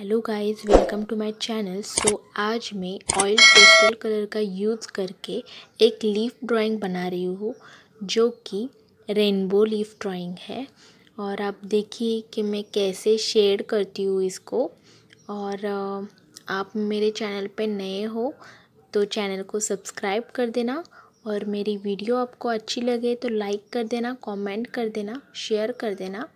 Hello guys welcome to my channel so आज मैं oil pastel colour का use करके एक लीफ ड्राइंग बना रही हूँ, जो कि रेनबो लीफ ड्राइंग है। और आप देखिए कि मैं कैसे शेड करती हूँ इसको। और आप मेरे चैनल पे नए हो तो चैनल को सब्सक्राइब कर देना। और मेरी वीडियो आपको अच्छी लगे तो लाइक कर देना कमेंट कर देना शेयर कर देना।